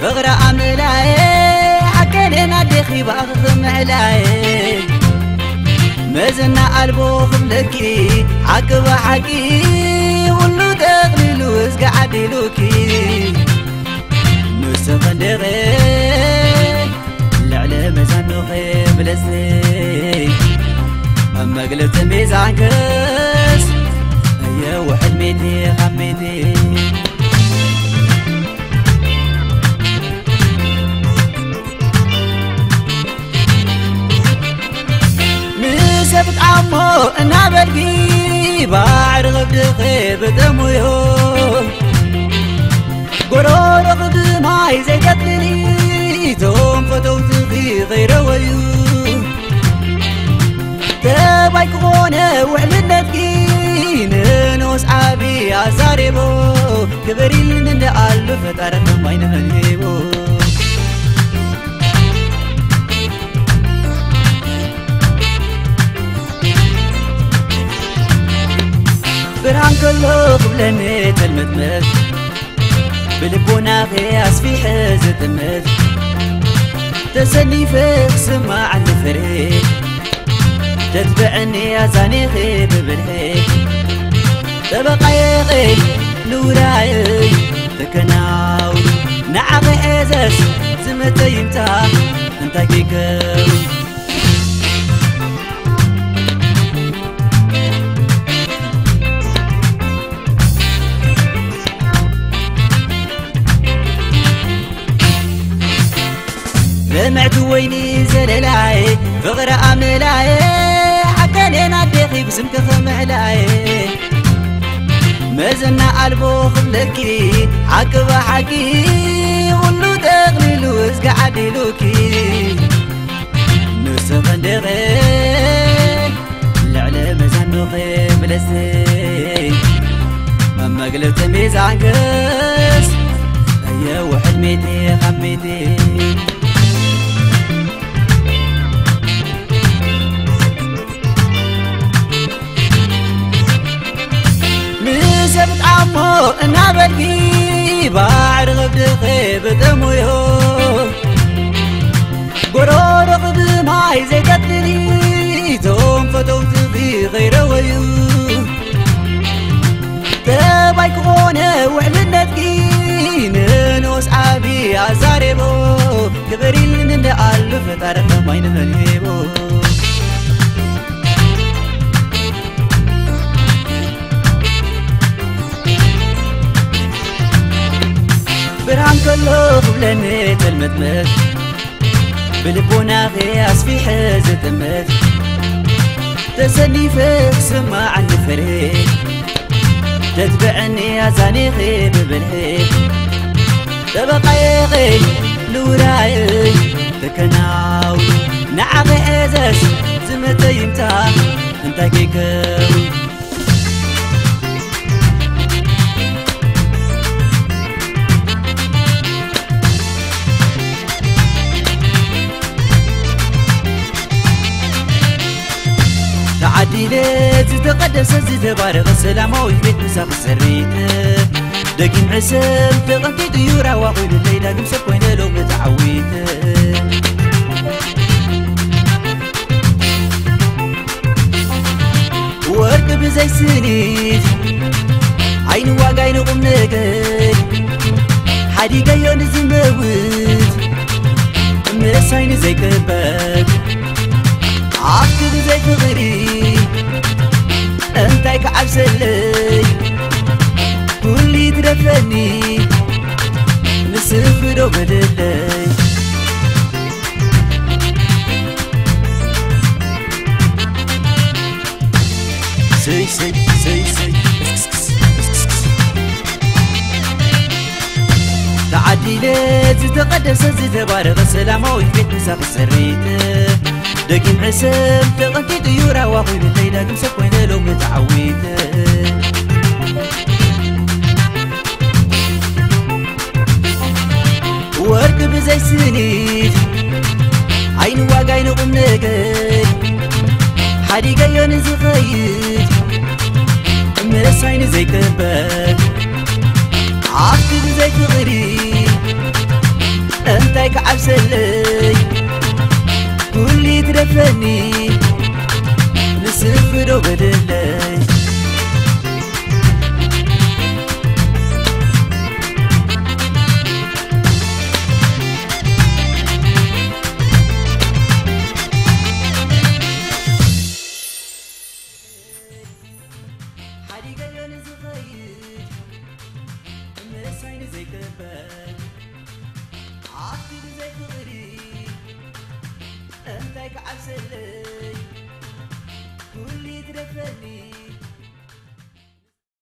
ፍቕሪ ኣምላየ ሓቀኔና ደኺባ ክኽምዕላየ መዘና ኣልቦ ክብለኪ ዓቅባ ሓቂ ኩሉ ጠቕሊሉ እዝጋ ዓዲሉኪ ንስኸንደኸ ልዕሊ መዛኑኸ ብለሲ ኣብ መግለፂ ሚዛንክስ እየ ውሕድ ሜቴ ካብ ሜቴ ጣሞ እናበልኪ ባዕሪ ኽብድኺ ብጠሙዮ ጎሮሮ ኽብማይ ዘይቀትልኒ እቶም ፈተውትኺ ኸይረወዩ ተባይ ክኾነ ውሕልነትኪ ንኖስ ዓቢ ኣዛሪቦ كله قبل ميت المتمت بلبونا غياس في حز تمت تسلي فيك سماع الفريق. تتبعني يا زاني خيب بالحيك تبقيقي نوراي. تكناول نعقي ازس زمتي أنت انت كيكاوي لمعت ويني زللاي فغرى أملاي حكاني ناديخي بسمك خمعلاي مزنا قلبو خلكي عقب حكي ولو تغلي وزق عدلوكي نسخ ندغي لعلى مزنو خي بلسي. أما قلبت ميزان كس هيا وحد ميتي خميتي እናበልኪ ባዕሪ ኽብድኺ ብጥሙዮ ጎሮሮ ኽብማይ ዘይቀትልኒ እቶም ፈተውትኺ ኸይረወዩ ተባይ ክኾነ ውሕልነትኪ ንኖስ ዓቢ ኣዛሪቦ ክበሪልን እንደኣሉ ፈጣሪ ብርሃን ከሎ ክብለኒ ተልምጥምጥ ብልቦናኸ ኣስፊሐ ዝጥምት ተሰኒፈ ክስማዕ ንፍሬ ተትብዐኒ ኣዛኒኸ ብብልሒ ጠበቓየኸ ንውራየይ ተከናው ንዓኸ ኤዘስ ዝመተይምታ እንታይ ከይከውን ተዓዲለት ዝተቐደሰ ዝተባረኸ ሰላማዊ ቤት ምሳኽ ሰሪት ደጊም ዕሰብ ተቐንጢጡ እዩ ራዋ ቑሉለይ ዳግም ሰብ ኮይነ ሎሚ ተዓዊት ወርቂ ብዘይ ስኒት ዓይኒ ዋጋይ ንቑም ነገር ሓዲጋዮ ንዝመውት عفني نسرف بدو بدلي سي سي سي سي تعديلات تقدس تبارك السلام ويفيد مساق سريته دقيم حسام تغنتي ديورا واخوي بالليلة نمسك وين لو متعويته زي سنيف عين واق عين قم نقل حدي قيا نزي مرس عين زي كبال عقد زي فغري أنتك عبس اللي كل يترفني نسفر وبدل